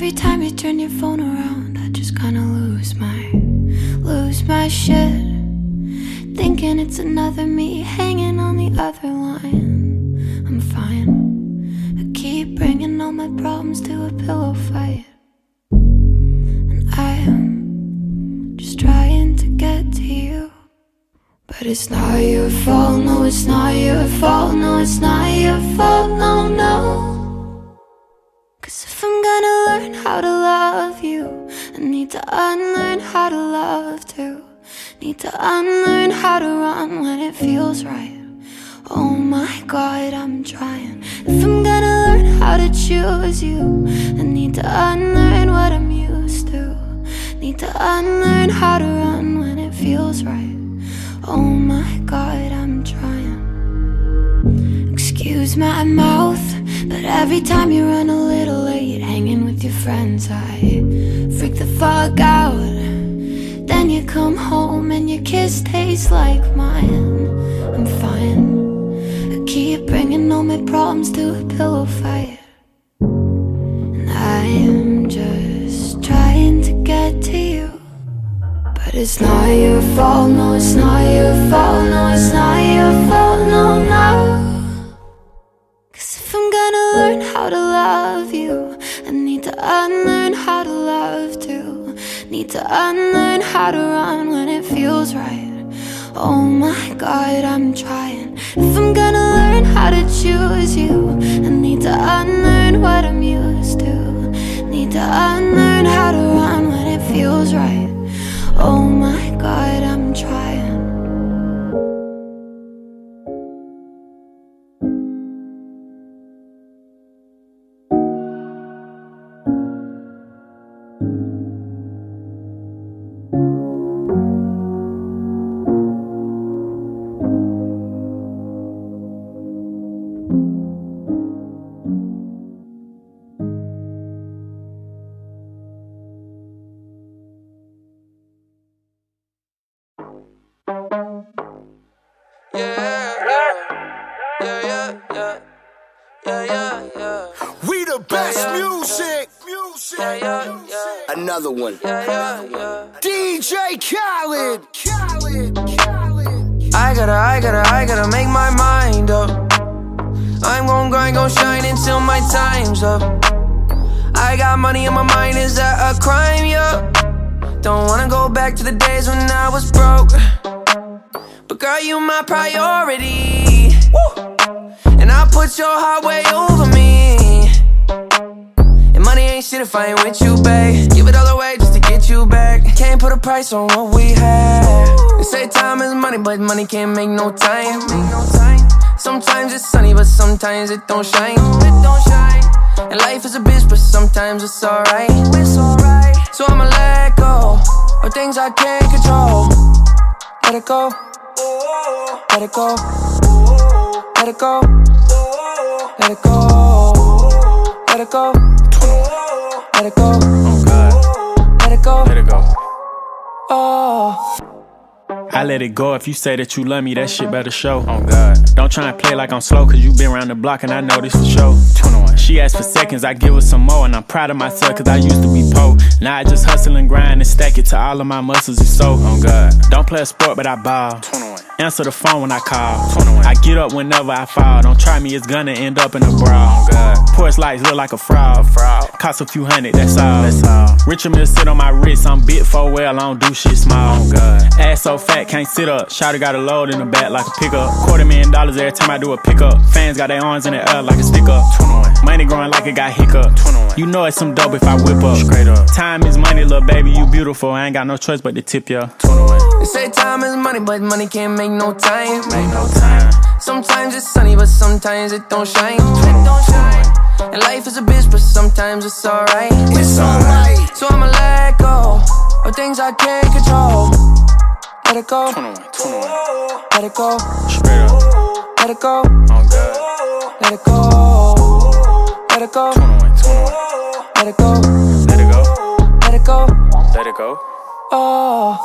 every time you turn your phone around, I just kinda lose my, lose my shit. Thinking it's another me hanging on the other line. I'm fine. I keep bringing all my problems to a pillow fight. And I am just trying to get to you. But it's not your fault, no, it's not your fault, no, it's not your fault, no, no. I'm gonna learn how to love you, I need to unlearn how to love too. Need to unlearn how to run when it feels right. Oh my god, I'm trying. If I'm gonna learn how to choose you, I need to unlearn what I'm used to. Need to unlearn how to run when it feels right. Oh my god, I'm trying. Excuse my mouth, but every time you run a little late, hanging with your friends, I freak the fuck out. Then you come home and your kiss tastes like mine. I'm fine. I keep bringing all my problems to a pillow fight. And I am just trying to get to you. But it's not your fault, no, it's not your fault, no, it's not your fault, no, no. Need to unlearn how to run when it feels right. Oh my god, I'm trying. If I'm gonna learn how to choose you, I need to unlearn what I'm used to. Need to unlearn how to run when it feels right. Oh my god, I'm trying. We the best music. Music. Another one. DJ Khaled. Khaled. Khaled. I gotta, I gotta, I gotta make my mind up. I'm gon' grind, gon' shine until my time's up. I got money on my mind, is that a crime? Yeah. Don't wanna go back to the days when I was broke. But girl, you my priority. Woo. Put your heart way over me. And money ain't shit if I ain't with you, babe. Give it all away just to get you back. Can't put a price on what we had. They say time is money, but money can't make no time. Sometimes it's sunny, but sometimes it don't shine. And life is a bitch, but sometimes. It's alright. So I'ma let go of things I can't control. Let it go. Let it go. Let it go. Let it go. Let it go. Let it go. Oh God, Let it go. let it go. Oh. I let it go if you say that you love me, that shit better show. Oh God. Don't try and play like I'm slow, cause you been around the block and I know this for sure. 21. She asked for seconds, I give her some more, and I'm proud of myself cause I used to be po. Now I just hustle and grind and stack it to all of my muscles is so. Oh God. Don't play a sport, but I ball. 21. Answer the phone when I call. I get up whenever I fall. Don't try me, it's gonna end up in a brawl. Oh. Porch lights look like a fraud. Cost a few hundred, that's all. That's all. Richard Mille sit on my wrist, I'm bit for well, I don't do shit small. Oh. Ass so fat, can't sit up. Shotty got a load in the back like a pickup. Quarter million dollars every time I do a pickup. Fans got their arms in the air like a stick up. 21. Money growing like it got hiccup. 21. You know it's some dope if I whip up. Straight up. Time is money, little baby, you beautiful. I ain't got no choice but to tip ya. 21. They say time is money, but money can't make no time. Make no time. Sometimes it's sunny, but sometimes it don't shine. It don't shine. And life is a bitch, but sometimes it's alright. It's alright. So I'ma let go of things I can't control. Let it go. 21. 21. Let it go. Straight up. Let it go. Oh God. Let it go. Let it go. 21. 21. Let it go. Let it go. Let it go. Let it go. Oh.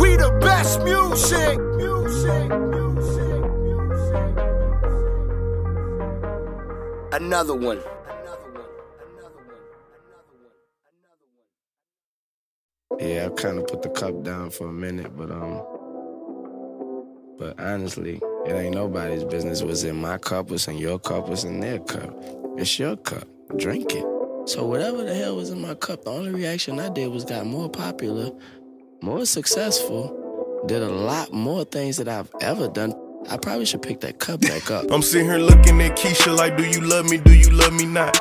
We the best music. Music. Music. Music. Another one. Yeah, I kind of put the cup down for a minute, but um, but honestly, it ain't nobody's business. What's in my cup, what's in your cup, what's in their cup. It's your cup. Drink it. So whatever the hell was in my cup, the only reaction I did was got more popular, more successful, did a lot more things that I've ever done. I probably should pick that cup back up. I'm sitting here looking at Keisha like, do you love me? Do you love me not?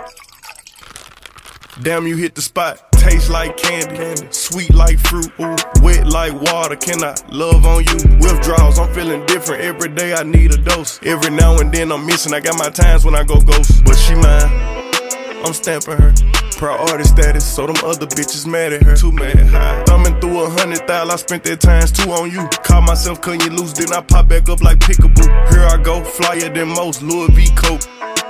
Damn, you hit the spot. Taste like candy, sweet like fruit, ooh, wet like water. Can I love on you? Withdrawals, I'm feeling different. Every day I need a dose. Every now and then I'm missing. I got my times when I go ghost, but she mine. I'm stamping her. Priority status, so them other bitches mad at her. Too mad high. Thumbing through a hundred thousand, I spent that times two on you. Caught myself cutting you loose, then I pop back up like pickaboo. Here I go, flyer than most, Louis V. Coke.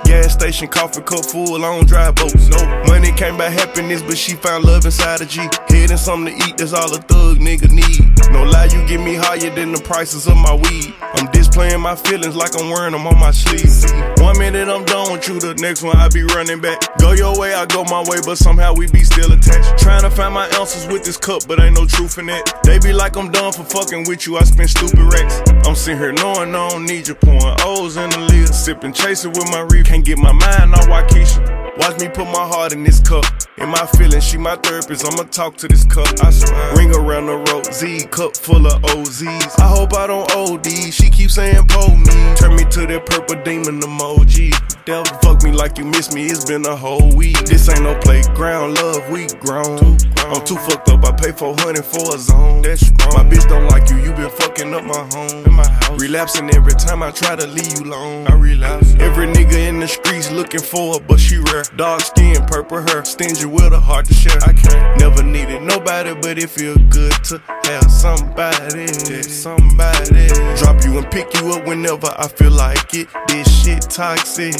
Gas station, coffee cup full, I don't drive boats. No money came by happiness, but she found love inside a G. Head and something to eat, that's all a thug nigga need. No lie, you get me higher than the prices of my weed. I'm displaying my feelings like I'm wearing them on my sleeve. One minute I'm done with you, the next one I be running back. Go your way, I go my way, but somehow we be still attached. Trying to find my answers with this cup, but ain't no truth in it. They be like I'm done for fucking with you, I spend stupid racks. I'm sitting here knowing I don't need you, pouring O's in the lid. Sipping, chasing with my reef, can't get my mind on Waukesha. Watch me put my heart in this cup. In my feelings, she my therapist. I'ma talk to this cup. I swear. Ring around the road, Z cup full of OZs. I hope I don't OD. She keeps saying pull me. Turn me to that purple demon emoji. Devil fuck me like you miss me. It's been a whole week. This ain't no playground, love. We grown. I'm too fucked up. I pay 400 for a zone. That's strong. My bitch don't like you. You been fucking up my home. In my house. Relapsing every time I try to leave you alone. I relapse. Every nigga in the streets looking for her, but she rare. Dark skin, purple hair, stingy with a heart to share. I can't never needed nobody, but it feel good to have somebody. Somebody drop you and pick you up whenever I feel like it. This shit toxic.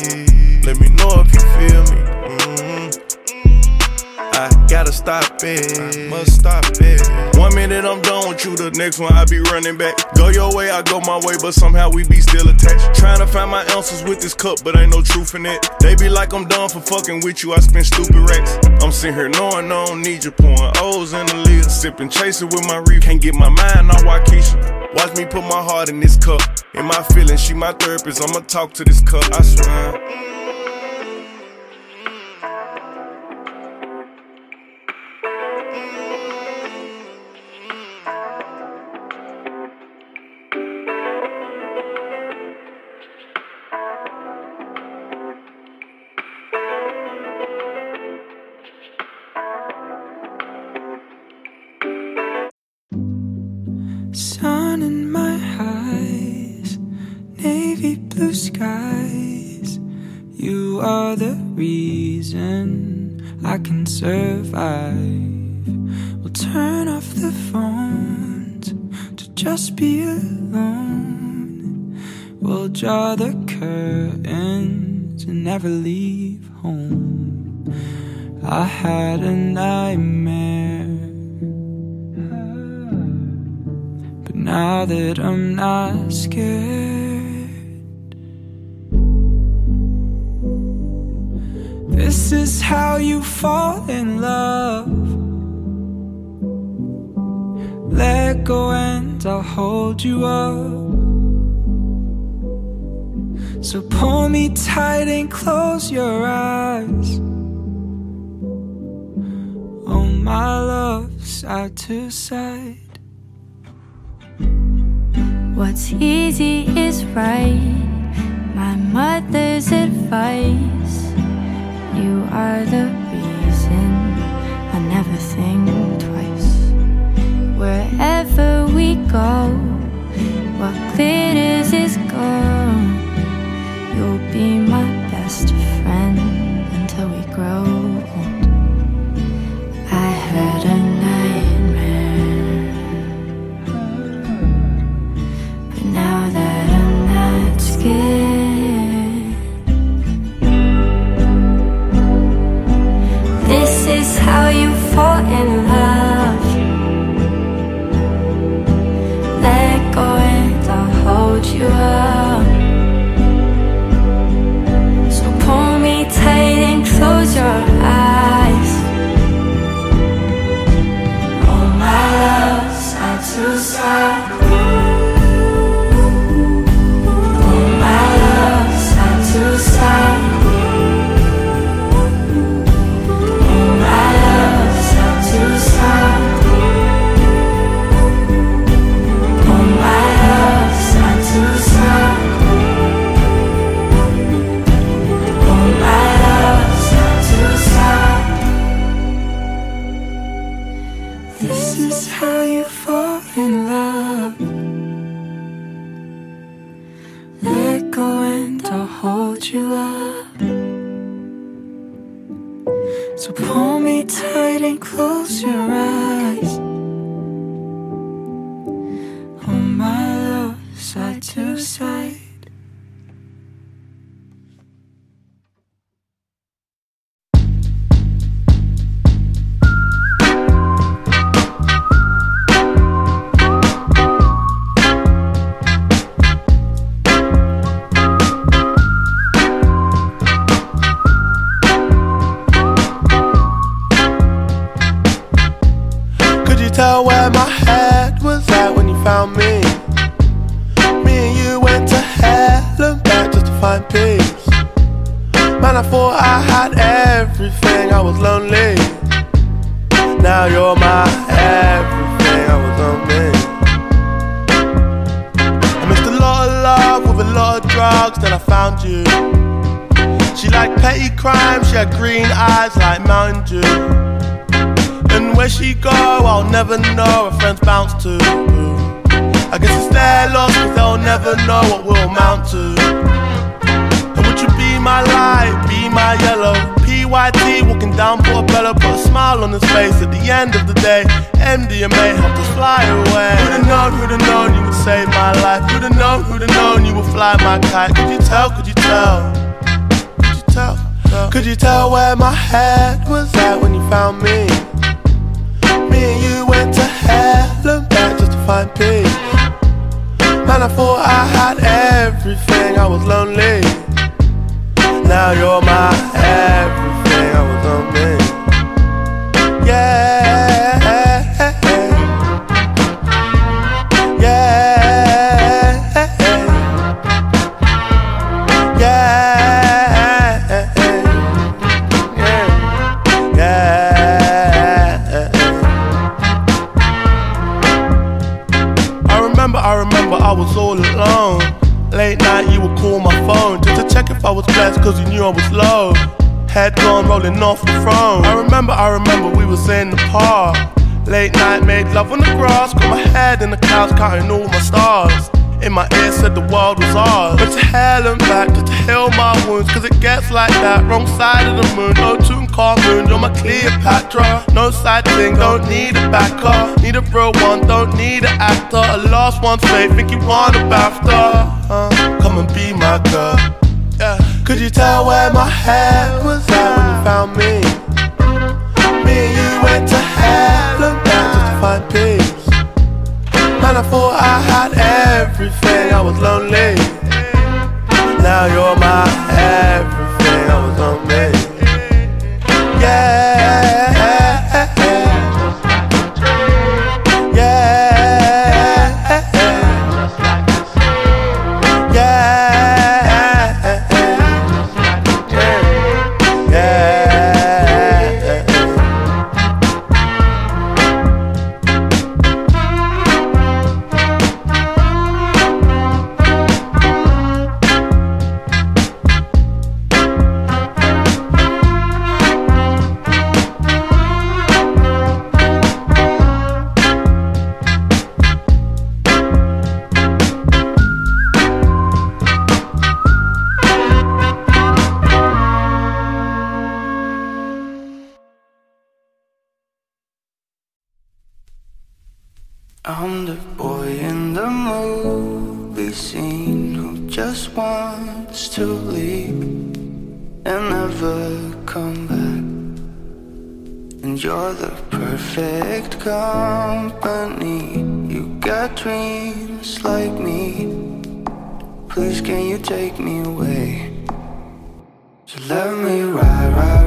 Let me know if you feel me. Mm-hmm. I gotta stop it. Must stop it. One minute I'm done with you, the next one I be running back. Go your way, I go my way, but somehow we be still attached. Trying to find my answers with this cup, but ain't no truth in it. They be like I'm done for fucking with you, I spend stupid racks. I'm sitting here knowing I don't need you, pouring O's in the lid. Sipping, chasing with my reef. Can't get my mind on Waukesha. Watch me put my heart in this cup. In my feelings, she my therapist. I'ma talk to this cup, I swear. I'm not scared, this is how you fall in love. Let go and I'll hold you up. So pull me tight and close your eyes. Oh, my love, side to side. What's easy is right. My mother's advice. You are the reason I never think twice. Wherever we go, what glitters is gold. You'll be my best friend until we grow tell where my head was at when you found me? Me and you went to hell and back just to find peace. Man, I thought I had everything, I was lonely. Now you're my everything, I was lonely. I missed a lot of love with a lot of drugs, then I found you. She liked petty crime, she had green eyes like Mountain Dew. Where she go, I'll never know. Her friends bounce to. I guess it's their loss, cause they'll never know what we'll amount to. And would you be my light, be my yellow? PYT walking down Portobello, put a smile on his face at the end of the day. MDMA helped us fly away. Who'd have known, who'd have known you would save my life? Who'd have known, who'd have known you would fly my kite? Could you tell, could you tell? Could you tell? Could you tell where my head was at when you found me? Me you went to hell and back just to find peace. Man, I thought I had everything, I was lonely. Now you're my everything, I was lonely. Cause you knew I was low. Head gone rolling off the throne. I remember, I remember we was in the park. Late night, made love on the grass. Got my head in the clouds, counting all my stars. In my ear said the world was ours. Went to hell and back just to heal my wounds, cause it gets like that. Wrong side of the moon, no tune car moon. You're my Cleopatra. No side thing, don't need a backer. Need a real one, don't need an actor. A lost one's faith, think you want a BAFTA. Uh, come and be my girl. Yeah. Could you tell where my head was at when you found me? Me and you went to and back just to find peace. Man, I thought I had everything, I was lonely. Now you're my everything, dreams like me. Please, can you take me away? So let me ride, ride,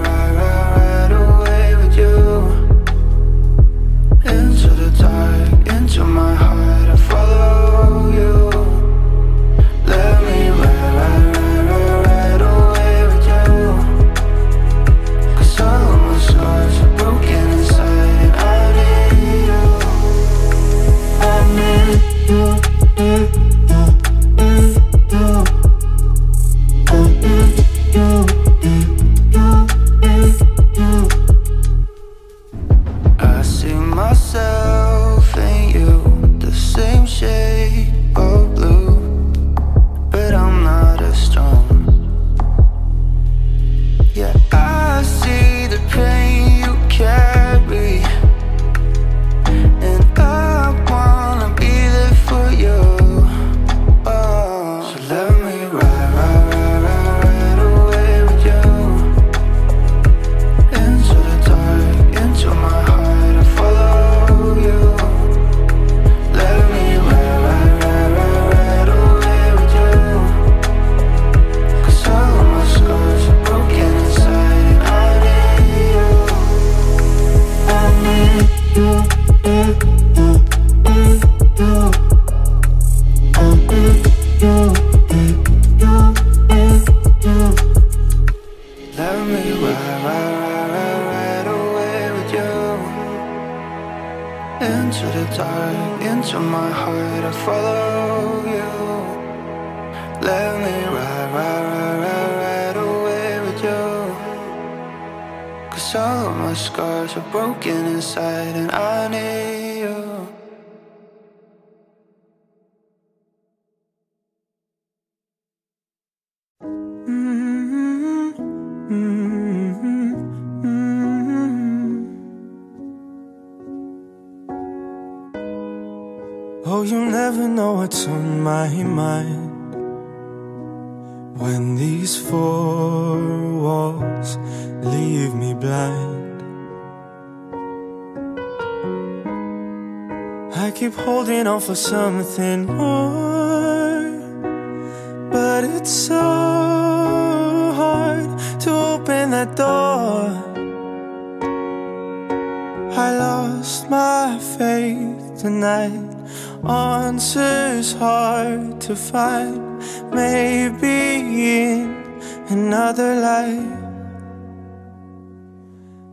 All of my scars are broken inside and I need you. Oh, you never know what's on my mind When these four walls leave me blind. I keep holding on for something more But it's so hard to open that door. I lost my faith tonight. Answers hard to find. Maybe in another life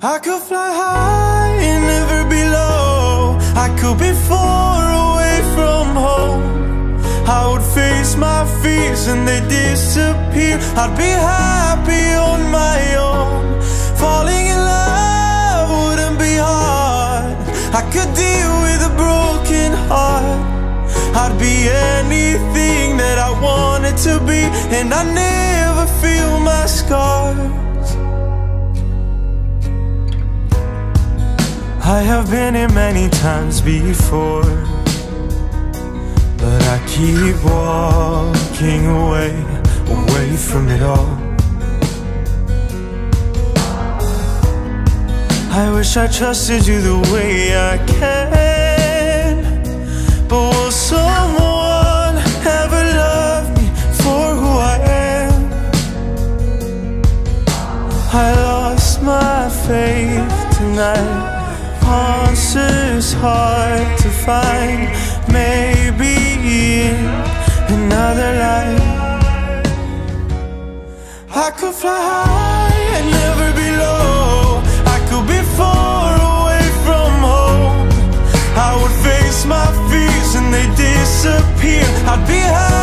I could fly high and never be low. I could be far away from home. I would face my fears and they disappear. I'd be happy on my own. Falling in love wouldn't be hard. I could deal with a broken heart. I'd be anything that I wanted to be. And I never feel my scars I have been here many times before But I keep walking away, away from it all. I wish I trusted you the way I can hard to find. Maybe in another life. I could fly high and never be low. I could be far away from home. I would face my fears and they disappear. I'd be happy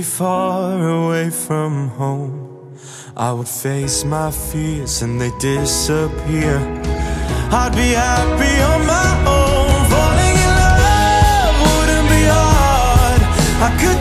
be far away from home. I would face my fears and they disappear. I'd be happy on my own. Falling in love wouldn't be hard. I could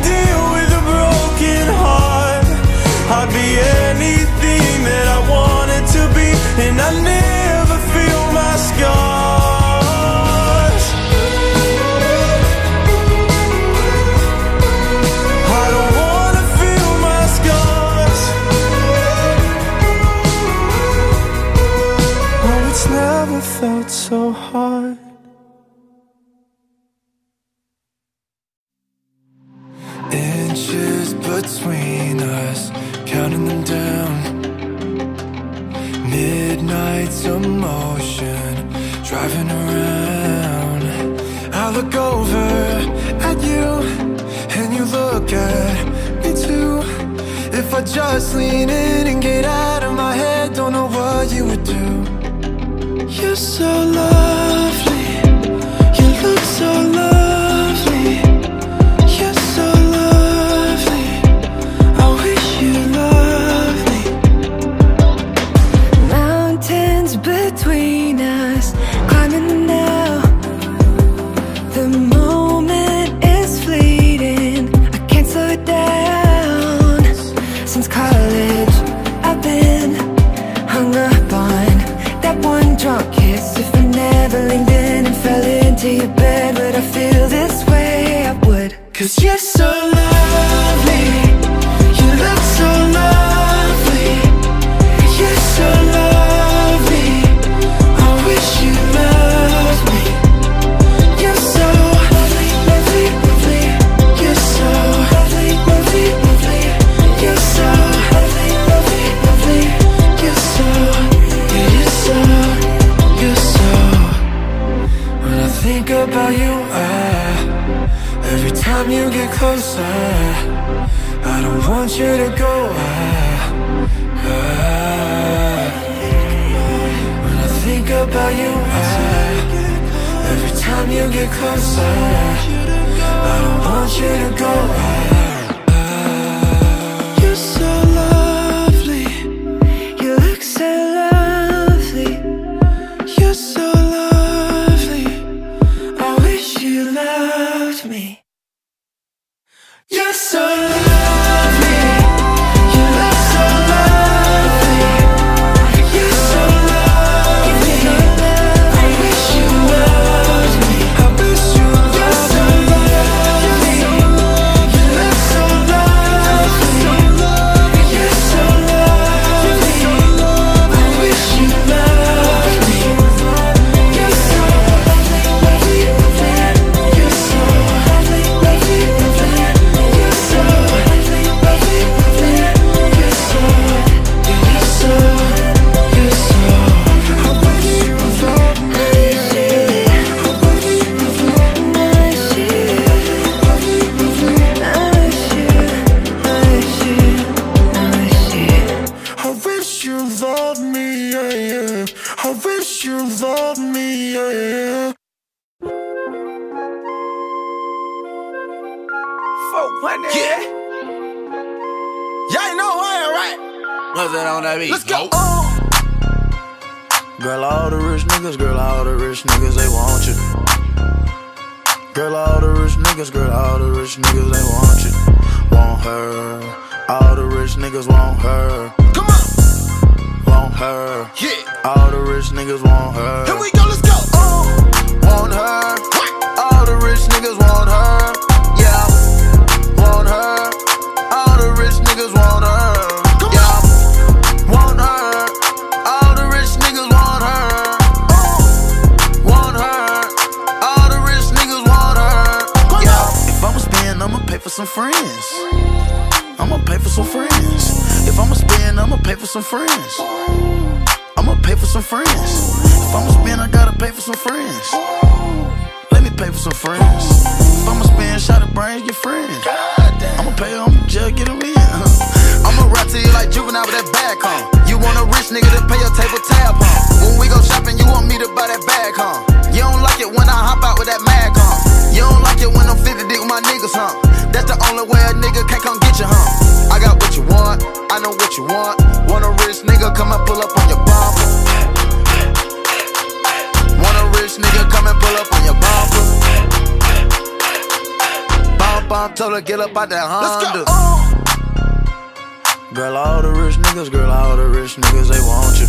that on beat? Let's go. Girl, all the rich niggas, girl, all the rich niggas, they want you. Girl, all the rich niggas, girl, all the rich niggas, they want you. Want her. All the rich niggas want her. Come on. Want her. Yeah. All the rich niggas want her. Here we go. Let's go. Uh, want her. For some friends. If I'ma spend, I'ma pay for some friends. I'ma pay for some friends. If I'ma spend, I gotta pay for some friends. Let me pay for some friends. If I'ma spend, shot of brains, get friends. I'ma pay them, just get them in. I'ma rap to you like juvenile with that bag on. You want a rich nigga to pay your table tab on. When we go shopping, you want me to buy that bag on. You don't like it when I hop out with that mag on. You don't like it when I'm 50 deep with my niggas, huh? That's the only way a nigga can't come get you, huh? I got what you want, I know what you want. Want a rich nigga, come and pull up on your bumper. Want a rich nigga, come and pull up on your bumper. Bump, bump, told her get up out that Honda. Uh. Girl, all the rich niggas, girl, all the rich niggas, they want you.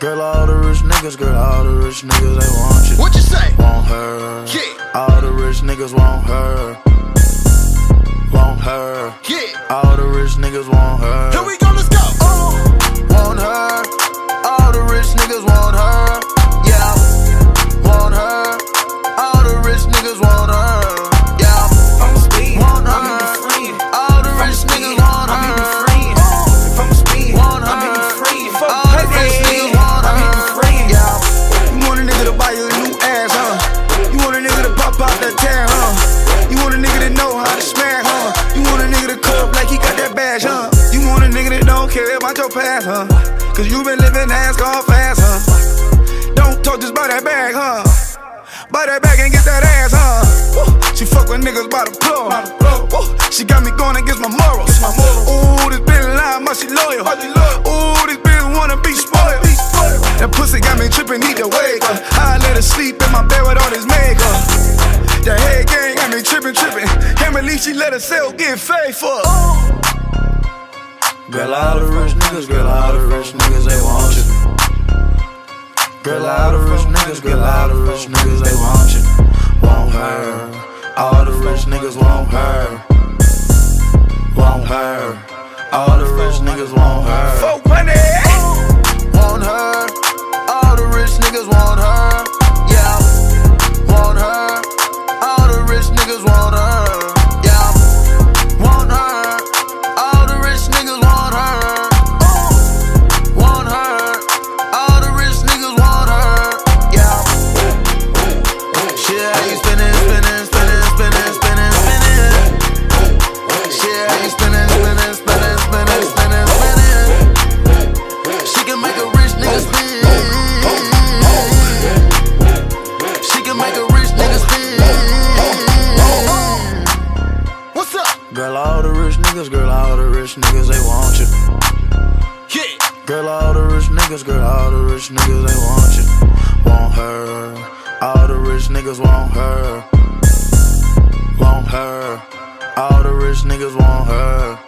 Girl, all the rich niggas, girl, all the rich niggas, they want you. What you say? Want her. Yeah. All the rich niggas want her. Her. Yeah. All the rich niggas want her. Here we go. Can't she let herself get faithful. Girl, all the rich niggas, girl, all the rich niggas, they want you. Girl, all the rich niggas, girl, all the rich niggas, they want you. Want her. All the rich niggas want her. Want her. All the rich niggas want her. Folk money. Rich niggas, they want you. Yeah. Girl, all the rich niggas, girl, all the rich niggas, they want you. Want her. All the rich niggas want her. Want her. All the rich niggas want her.